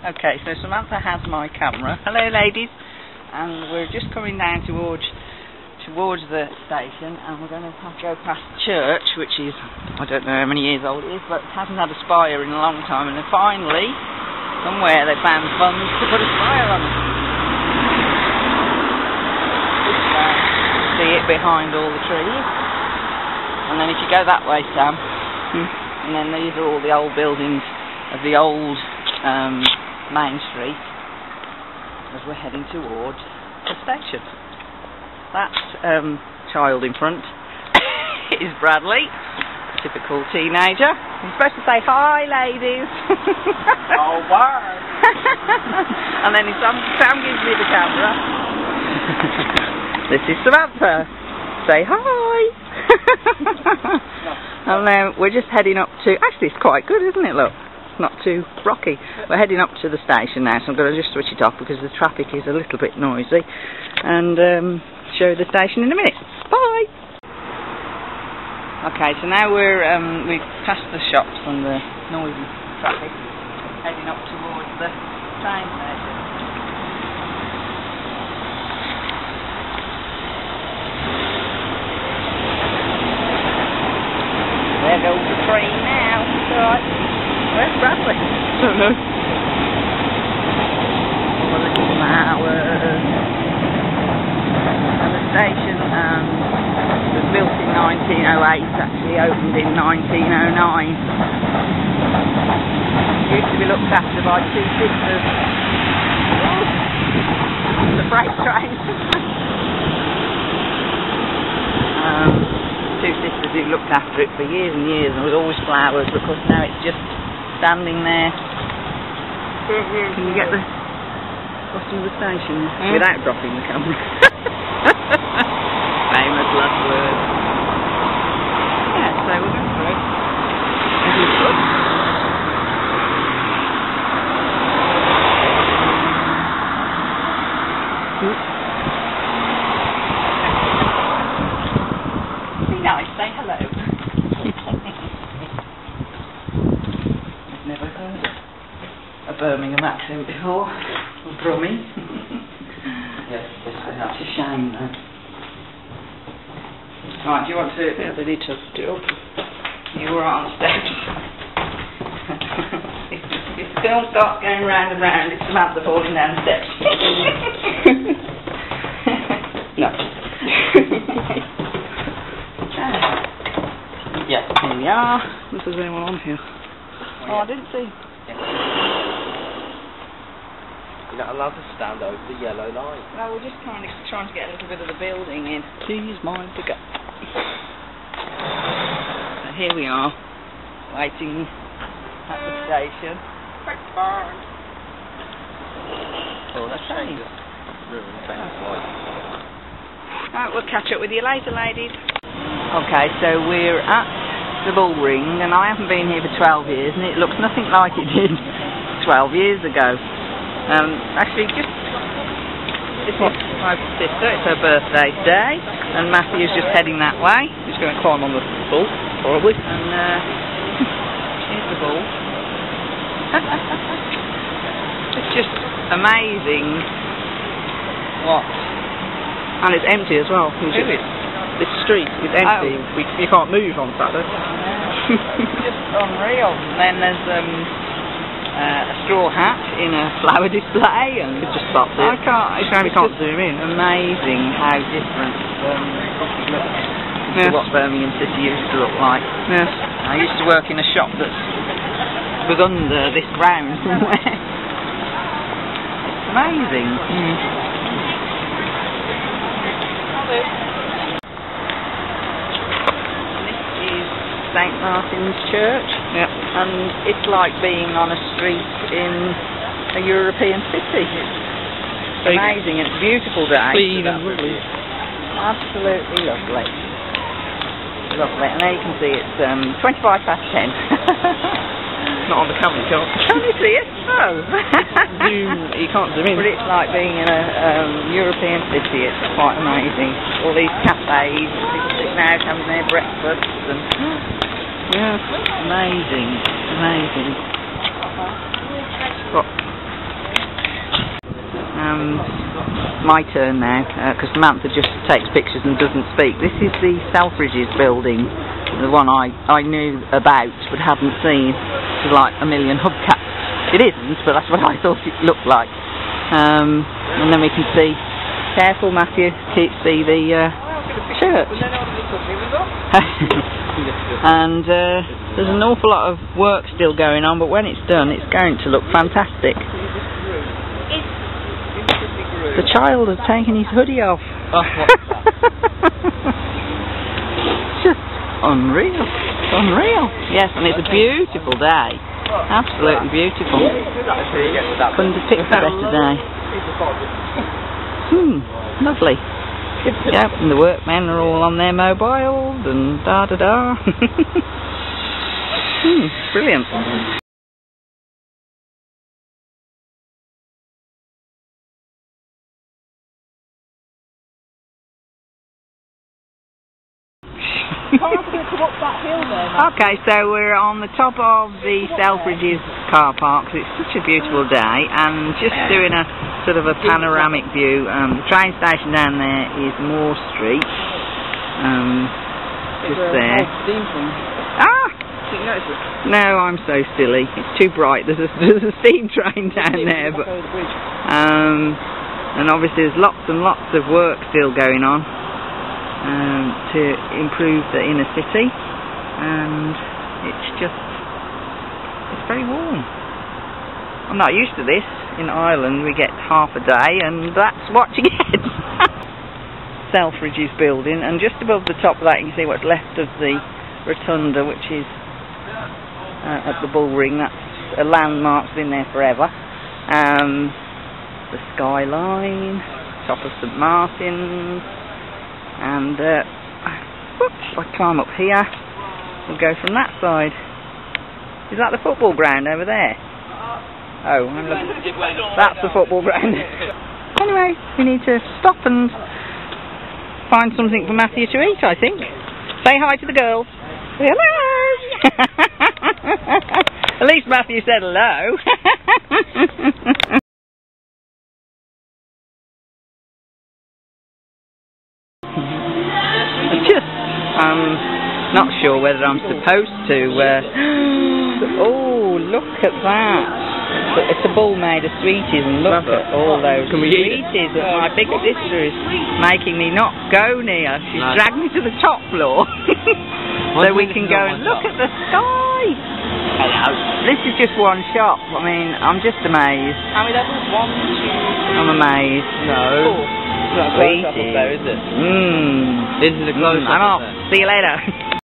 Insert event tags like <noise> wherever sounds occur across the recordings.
Okay, so Samantha has my camera. Hello, ladies. And we're just coming down towards towards the station, and we're going to have to go past the church, which is I don't know how many years old it is, but hasn't had a spire in a long time. And then finally, somewhere they found funds to put a spire on it. See it behind all the trees. And then if you go that way, Sam, and then these are all the old buildings of the old um, main street as we're heading towards the station. That um, child in front <laughs> is Bradley, typical teenager. You're supposed to say hi, ladies. Oh, wow. <laughs> and then Sam, Sam gives me the camera. this is Samantha. Say hi. <laughs> and then we're just heading up to. Actually, it's quite good, isn't it? Look, not too rocky. We're heading up to the station now, so I'm going to just switch it off because the traffic is a little bit noisy, and um, show the station in a minute. Bye. Okay, so now we're um, we've passed the shops and the noisy traffic, heading up towards the train station. There goes the train now. Right. Where's Bradley? Don't know. All the little flowers. And the station um, was built in 1908, actually opened in 1909. After by two sisters. The freight train. <laughs> um, two sisters who looked after it for years and years, and there was always flowers. Of course, now it's just standing there. Can you get the bottom of the station without dropping the camera? <laughs> Famous last. Yeah, so we're going through. This is good. Be nice, say hello. I've never heard a Birmingham accent before. Or Brummie. Yes, yes, I have. That's a shame though. Right, do you want to Yeah, they need to do up. you were on steps. <laughs> if, if the film starts going round and round, it's Samantha falling down the steps. No. Ah, <laughs> Yeah. Here we are. If there's anyone on here. Oh, I didn't see. Not allowed to stand over the yellow line. No, we're just kind of trying to get a little bit of the building in. Please mind the gap. So here we are, waiting at the station. Oh, that's. Ruined. Right, we'll catch up with you later, ladies. Okay, so we're at the Bull Ring, and I haven't been here for 12 years, and it looks nothing like it did <laughs> 12 years ago. Um, actually, just this is my sister. It's her birthday today, and Matthew's just heading that way. He's going to climb on the bull, probably. And uh, <laughs> here's the bull. <laughs> it's just amazing what And it's empty as well. It's just- is? This street is empty. We, you can't move on Saturday. <laughs> just unreal. And then there's um, uh, a straw hat in a flower <laughs> display, and It just stops I can't. It's shame you can't zoom in. Amazing how different um, it looks to Yes. what Birmingham City used to look like. Yes. I used to work in a shop that was under this ground <laughs> somewhere. It's amazing. Mm. This is St Martin's Church, Yeah. and it's like being on a street in a European city. It's amazing. It's a beautiful day. clean and lovely. Absolutely lovely. Lovely. And there you can see it's um, 25 past 10. <laughs> Not on the camera, you can't. Can you see it? <laughs> No. zoom, you can't zoom in. But it's like being in a um, European city. It's quite amazing. All these cafes, people sitting out having their breakfasts and Yeah. amazing, amazing. Got um, my turn now, because Samantha just takes pictures and doesn't speak. This is the Selfridges building, the one I, I knew about but hadn't seen. It's like a million hubcaps. It isn't, but that's what I thought it looked like. Um, and then we can see, careful Matthew, keep see the uh, church. <laughs> and uh, there's an awful lot of work still going on, but when it's done, it's going to look fantastic. The child has taken his hoodie off. <laughs> Just unreal. Unreal. Yes, and it's a beautiful day. Absolutely beautiful. Couldn't have picked a better day. Hmm, lovely. Yep, and the workmen are all on their mobiles and da da da. <laughs> hmm, brilliant. Okay, so we're on the top of the Selfridges car park. It's such a beautiful day, and just doing a sort of a panoramic view. Um, the train station down there is Moor Street. Um, just there. Ah! No, I'm so silly. It's too bright. There's a, <laughs> there's a steam train down there, but um, and obviously there's lots and lots of work still going on um, to improve the inner city, and it's just it's very warm. I'm not used to this. In Ireland, we get half a day, and that's what you get. <laughs> Selfridges building, and just above the top of that, you can see what's left of the rotunda, which is uh, at the bull ring. That's a landmark that's been there forever. Um, the skyline, top of St Martin's, and uh, whoops, I climb up here. We'll go from that side. Is that the football ground over there? Oh. That's the football ground. <laughs> anyway, we need to stop and find something for Matthew to eat, I think. Say hi to the girls. Hello! <laughs> At least Matthew said hello. <laughs> I'm not sure whether I'm supposed to. Uh, <gasps> oh, look at that! It's a bowl made of sweeties, and look That's at all those Can we sweeties that my big sister is making me not go near. She's No. dragged me to the top floor <laughs> so we can go and look at the sky. This is just one shop. I mean, I'm just amazed. How many levels? One, two, I'm amazed. No. It's not a close up up there, is it? Mmm. This is a close mm, I'm off. See you later. <laughs>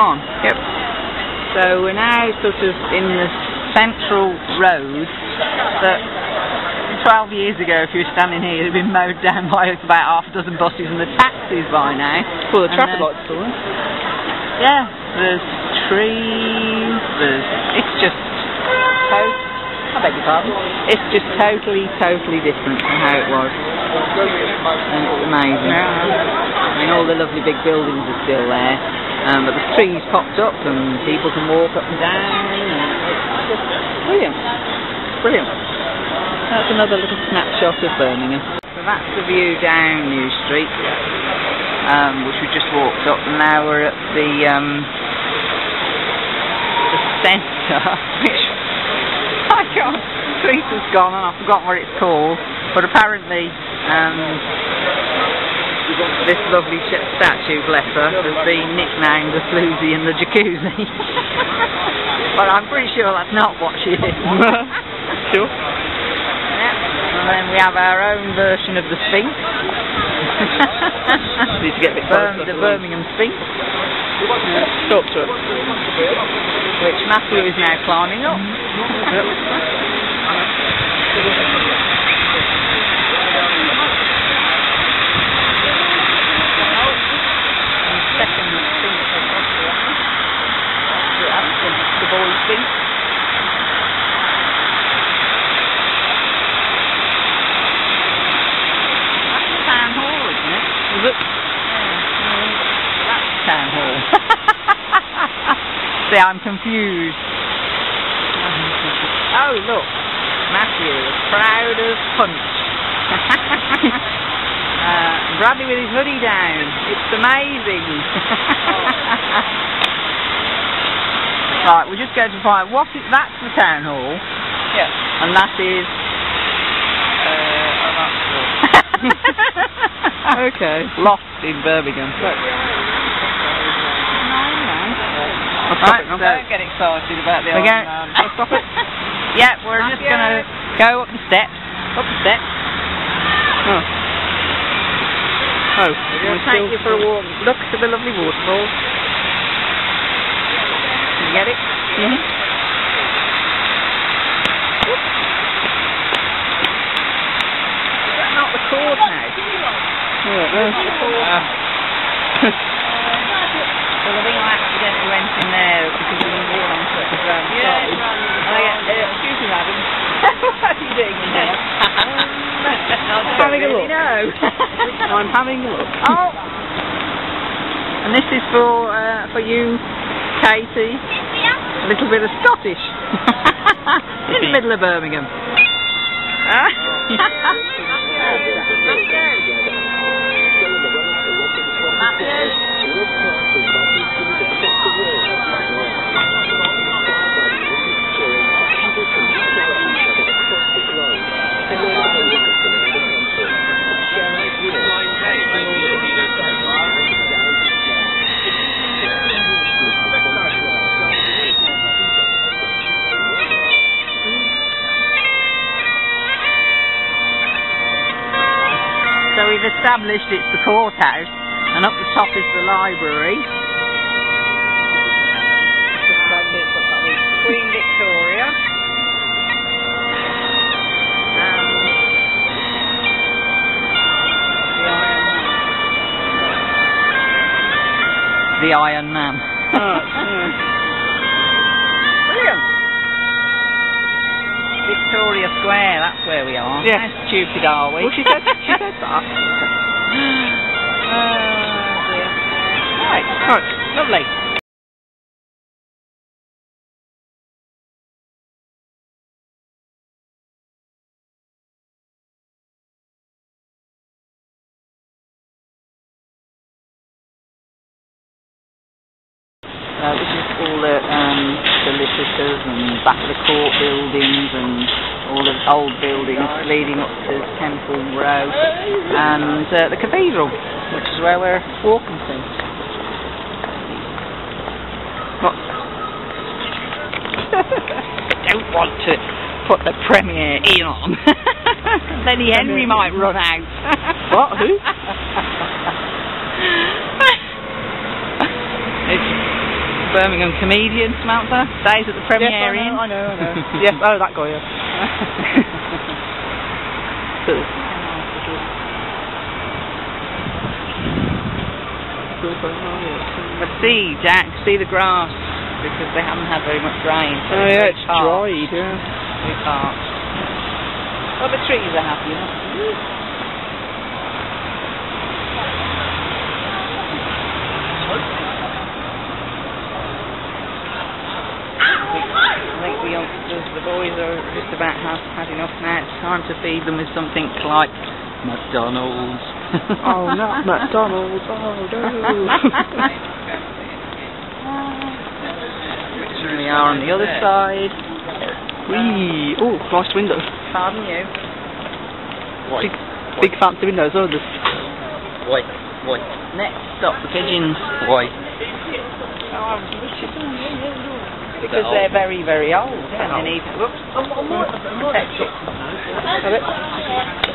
on? Yep. So we're now sort of in the central road that 12 years ago, if you were standing here, it had been mowed down by about half a dozen buses and the taxis by now. Well, the traffic uh, light's still on. yeah, there's trees, there's, it's just, to- I beg your pardon, it's just totally, totally different from how it was. And it's amazing. I mean, all the lovely big buildings are still there, um, but the trees popped up and people can walk up and down, and it's just brilliant. Brilliant. That's another little snapshot of Birmingham. So that's the view down New Street um, which we just walked up, and now we're at the um, the centre, <laughs> which I can't. Police has gone, and I've forgotten what it's called. But apparently, um, this lovely statue, bless her, has been nicknamed the Floozie and the Jacuzzi. <laughs> but I'm pretty sure that's not what she is. <laughs> Sure. Yeah. And then we have our own version of the Sphinx. Need to get a bit closer. the Birmingham Sphinx, Talk to it. which Matthew is now climbing up. Mm-hmm. And <laughs> boy feet. That's the town hall, isn't it? Is it? Yeah. That's the town hall. <laughs> <laughs> See, I'm confused. Oh, look. Matthew, proud as punch. <laughs> uh, Bradley with his hoodie down. It's amazing right, we're just going to find what is that's the town hall, Yeah. and that is. Uh, I'm not sure. <laughs> okay. Lost in Birmingham. Right, so- Don't get excited about the We're old going. man. Stop it? <laughs> yeah, we're just gonna go up the steps. Up the steps. Oh. Oh. We'll take you for a walk. Look at the lovely waterfall. You get it? Mhm. Is that not the courthouse? Yeah, uh, <laughs> Well, I think I accidentally went in there because we on foot and round the Yeah, it's the And I get, side, uh, excuse me, madam. <laughs> what are you doing in there? I I don't don't really really know. <laughs> I'm having a look. oh. And this is for uh, for you, Katie. A little bit of Scottish. <laughs> in the middle of Birmingham. So <laughs> <laughs> established it's the courthouse, and up the top is the library. Queen Victoria. And the Iron Man. The Iron Man. Oh, <laughs> Victoria Square, that's where we are. Yes. How stupid are we? Well, she said, she said that. <laughs> Oh, dear. Right, Right. lovely. Uh, this is all the um, solicitors and back of the court buildings and all the old buildings leading up to Temple Row and uh, the cathedral, which is where we're walking to. What? <laughs> Don't want to put the Premier in on. <laughs> then the Henry might run out. <laughs> What? Who? it's Birmingham comedian Samantha stays at the premiere yes, I know, I know, I know. yes, oh, that guy, yeah. But see, Jack, see the grass because they haven't had very much rain. So Oh, yeah, it's parched, dried, yeah. very parched. Well, the trees are happy enough. I think the boys are just about had, had enough now. It's time to feed them with something like McDonald's. Oh, not <laughs> McDonald's, oh no. We are on the other side. Whee! Oh, nice window. Pardon you. Big, big fancy windows, oh, this. White, white, Next stop, the pigeons. white. Oh, Because old. they're very, very old. They're And they need. Whoops. Have it?